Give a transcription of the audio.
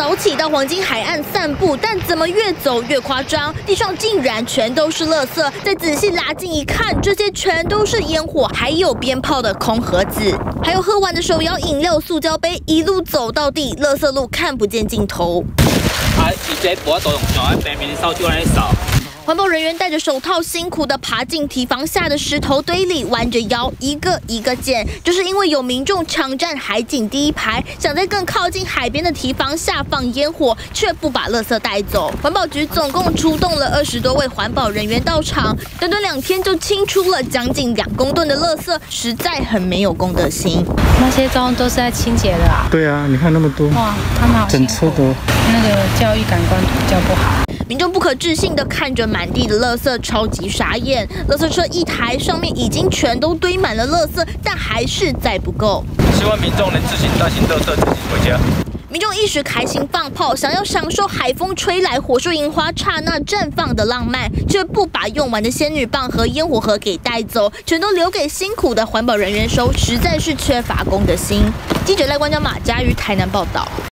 早起到黄金海岸散步，但怎么越走越夸张？地上竟然全都是垃圾。再仔细拉近一看，这些全都是烟火，还有鞭炮的空盒子，还有喝完的手摇饮料塑胶杯，一路走到地，垃圾路看不见尽头。环保人员戴着手套，辛苦地爬进堤防下的石头堆里，弯着腰一个一个捡。就是因为有民众抢占海景第一排，想在更靠近海边的堤防下放烟火，却不把垃圾带走。环保局总共出动了二十多位环保人员到场，短短两天就清出了将近两公吨的垃圾，实在很没有公德心。那些脏都是在清洁的啊。对啊，你看那么多，哇，他们好整车都。那个教育感官比较不好。民众不可置信地看着满地的垃圾，超级傻眼。垃圾车一台上面已经全都堆满了垃圾，但还是载不够。希望民众能自行带行垃圾自己回家。民众一时开心放炮，想要享受海风吹来火树银花刹那绽放的浪漫，却不把用完的仙女棒和烟火盒给带走，全都留给辛苦的环保人员收，实在是缺乏公德心。记者赖冠江马家于台南报道。